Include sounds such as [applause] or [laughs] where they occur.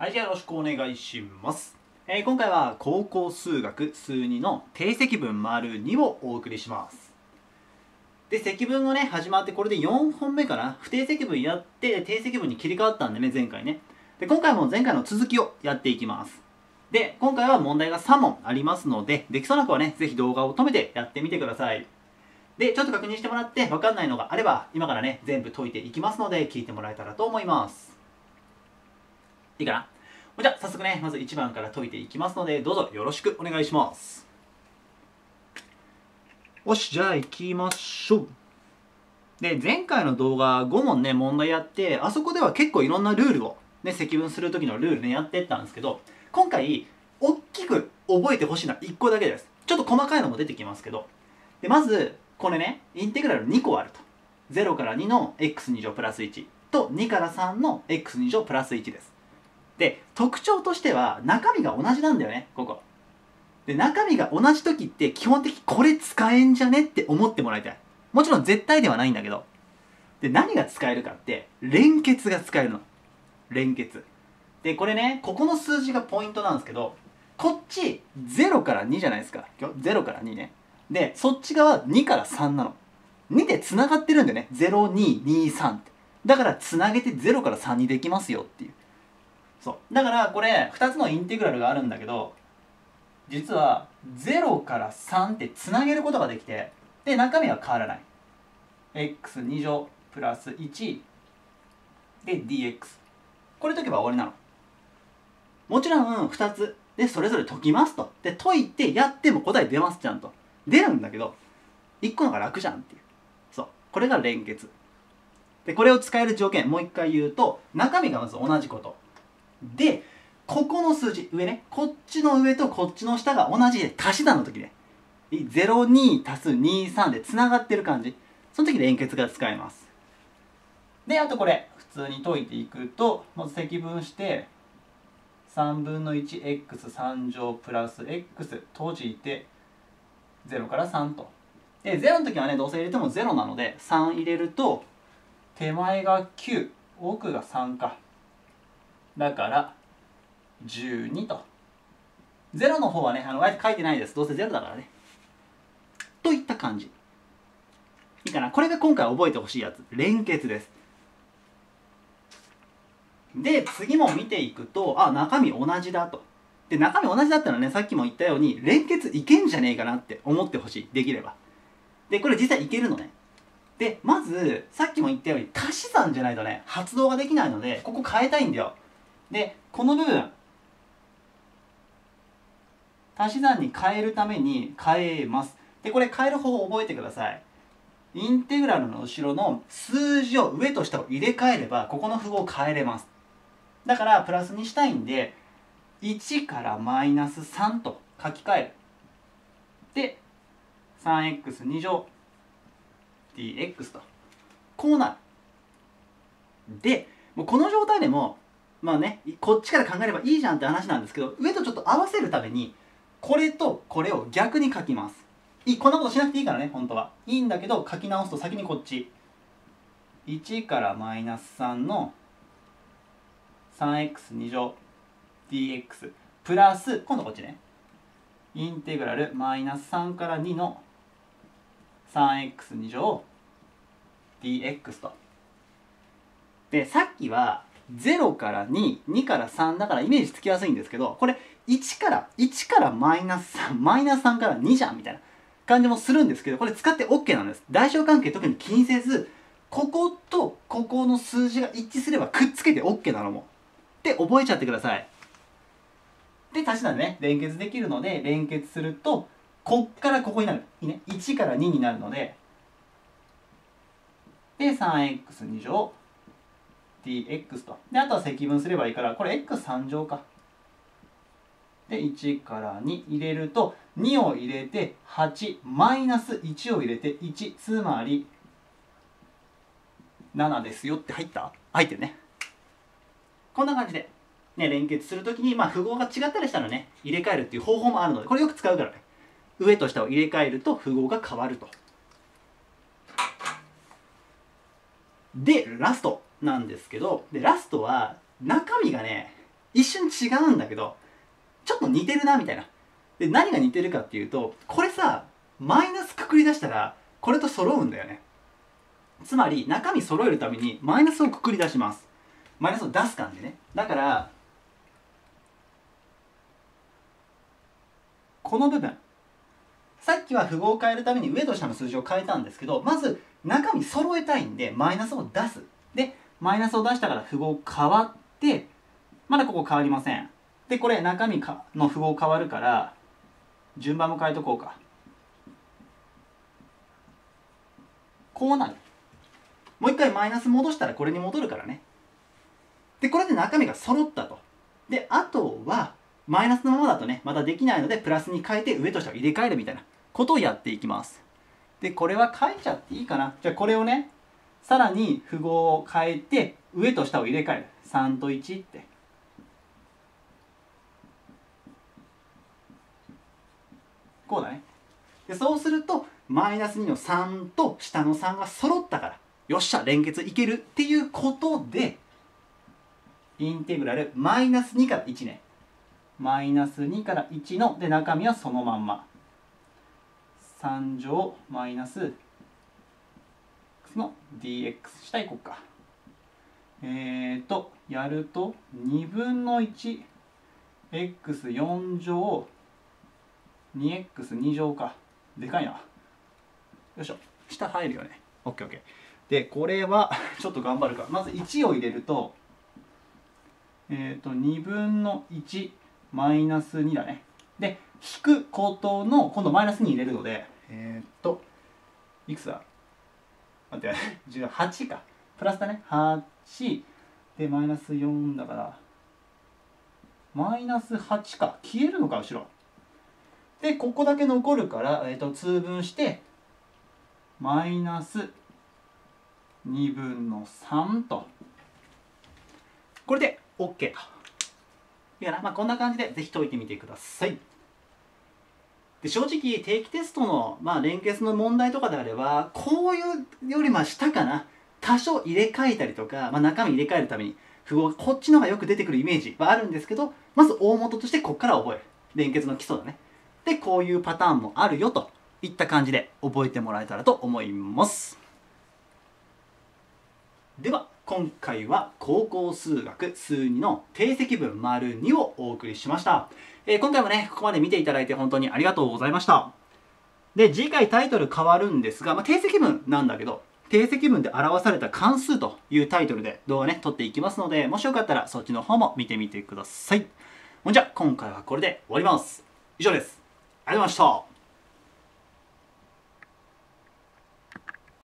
はい、じゃあよろしくお願いします。えー今回は高校数学数2の定積分丸2をお送りします。で、積分がね、始まってこれで4本目かな。不定積分やって定積分に切り替わったんでね、前回ね。で、今回も前回の続きをやっていきます。で、今回は問題が3問ありますので、できそうな子はね、ぜひ動画を止めてやってみてください。で、ちょっと確認してもらって分かんないのがあれば、今からね、全部解いていきますので、聞いてもらえたらと思います。いいかな？じゃあ、早速ね、まず1番から解いていきますので、どうぞよろしくお願いします。よし、じゃあ行きましょう。で、前回の動画5問ね、問題やって、あそこでは結構いろんなルールを、ね、積分する時のルールね、やってったんですけど、今回、大きく覚えてほしいのは1個だけです。ちょっと細かいのも出てきますけど、で、まず、これね、インテグラル2個あると。0から2の x2 乗プラス1と2から3の x2 乗プラス1です。で、特徴としては中身が同じなんだよね、ここ。で、中身が同じ時って基本的にこれ使えんじゃねって思ってもらいたい。もちろん絶対ではないんだけど。で、何が使えるかって、連結が使えるの。連結。で、これね、ここの数字がポイントなんですけど、こっち0から2じゃないですか。0から2ね。で、そっち側2から3なの。2で繋がってるんだよね。0、2、2、3って。だから繋げて0から3にできますよっていう。そう。だからこれ2つのインテグラルがあるんだけど、実は0から3って繋げることができて、で、中身は変わらない。x2 乗プラス1で dx。これ解けば終わりなの。もちろん2つでそれぞれ解きますと。で、解いてやっても答え出ますちゃんと。出るんだけど、1個の方が楽じゃんっていう。そう。これが連結。で、これを使える条件、もう一回言うと、中身がまず同じこと。で、ここの数字、上ね、こっちの上とこっちの下が同じで足し算の時ね。02足す23で繋がってる感じ。その時連結が使えます。で、あとこれ、普通に解いていくと、まず積分して、3分の 1x3 乗プラス x 閉じて、0から3と。で、0の時はね、どうせ入れても0なので、3入れると、手前が9、奥が3か。だから、12と。0の方はね、あの、書いてないです。どうせ0だからね。といった感じ。いいかなこれが今回覚えてほしいやつ。連結です。で、次も見ていくと、あ、中身同じだと。で、中身同じだったらね、さっきも言ったように、連結いけんじゃねえかなって思ってほしい。できれば。で、これ実際いけるのね。で、まず、さっきも言ったように、足し算じゃないとね、発動ができないので、ここ変えたいんだよ。で、この部分、足し算に変えるために変えます。で、これ変える方法覚えてください。インテグラルの後ろの数字を上と下を入れ替えれば、ここの符号変えれます。だから、プラスにしたいんで、1からマイナス3と書き換える。で、3x2 乗 dx と。こうなる。で、もうこの状態でも、まあね、こっちから考えればいいじゃんって話なんですけど、上とちょっと合わせるために、これとこれを逆に書きます。いい、こんなことしなくていいからね、本当は。いいんだけど、書き直すと先にこっち。1からマイナス3の 3x2 乗 dx プラス、今度こっちね。インテグラルマイナス3から2の 3x2 乗 dx と。で、さっきは0から2、2から3だからイメージつきやすいんですけど、これ1から、1からマイナス3、マイナス3から2じゃんみたいな感じもするんですけど、これ使って OK なんです。大小関係特に気にせず、こことここの数字が一致すればくっつけて OK なのも。って覚えちゃってください。で、足し算でね、連結できるので、連結すると、こっからここになる。いいね。1から2になるので、で、3x2 乗 dx と。で、あとは積分すればいいから、これ x3 乗か。で、1から2入れると、2を入れて8、マイナス1を入れて1、つまり7ですよって入った？入ってるね。こんな感じで、ね、連結するときに、まあ、符号が違ったりしたらね、入れ替えるっていう方法もあるので、これよく使うからね。上と下を入れ替えると符号が変わると。で、ラストなんですけど、で、ラストは中身がね、一瞬違うんだけどちょっと似てるなみたいな。で何が似てるかっていうとこれさマイナスくくり出したらこれと揃うんだよね。つまり中身揃えるためにマイナスをくくり出します。マイナスを出す感じね。だからこの部分。さっきは符号を変えるために上と下の数字を変えたんですけどまず中身揃えたいんでマイナスを出す。でマイナスを出したから符号変わってまだここ変わりません。でこれ中身かの符号変わるから順番も変えとこうか。こうなる。もう一回マイナス戻したらこれに戻るからね。でこれで中身が揃ったと。であとはマイナスのままだとねまたできないのでプラスに変えて上と下を入れ替えるみたいな。ことをやっていきます。でこれは書いちゃっていいかな。じゃあこれをねさらに符号を変えて上と下を入れ替える。3と1って。こうだね。でそうするとマイナス2の3と下の3が揃ったからよっしゃ連結いけるっていうことでインテグラルマイナス2から1ね。マイナス2から1ので中身はそのまんま。3乗マイナスの dx 下いこうか。えーとやると2分の 1x4 乗 2x2 乗か。でかいな。よいしょ。下入るよね。OKOK でこれは [laughs] ちょっと頑張るか。まず1を入れるとえっ、ー、と2分の1マイナス2だね。で引くことの今度マイナス2入れるのでえっ、といくつだ？待って18か。プラスだね。8でマイナス4だから。マイナス8か。消えるのか後ろ。でここだけ残るから、えーと、通分してマイナス2分の3と。これで OK と。いやな、まあ、こんな感じでぜひ解いてみてください。で正直定期テストの、まあ、連結の問題とかであればこういうよりも下かな。多少入れ替えたりとか、まあ、中身入れ替えるために符号こっちの方がよく出てくるイメージはあるんですけどまず大元としてこっから覚える。連結の基礎だね。でこういうパターンもあるよといった感じで覚えてもらえたらと思います。では今回は高校数学数2の定積分丸2をお送りしました、えー、今回もねここまで見ていただいて本当にありがとうございました。で次回タイトル変わるんですが、まあ、定積分なんだけど定積分で表された関数というタイトルで動画ね撮っていきますのでもしよかったらそっちの方も見てみてください。ほんじゃ今回はこれで終わります。以上です。ありがとうございました。